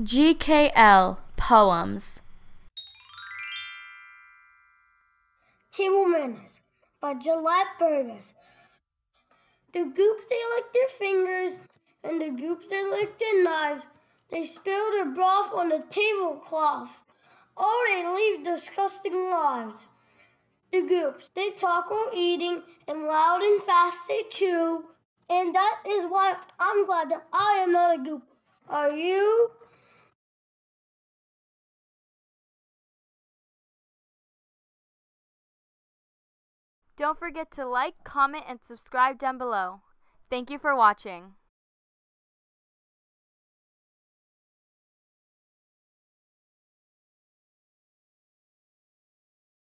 GKL Poems Table Manners by Gelett Burgess. The goops they lick their fingers and the goops they lick their knives. They spill their broth on the tablecloth. Oh, they leave disgusting lives. The goops, they talk while eating, and loud and fast they chew. And that is why I'm glad that I am not a goop. Are you? Don't forget to like, comment, and subscribe down below. Thank you for watching.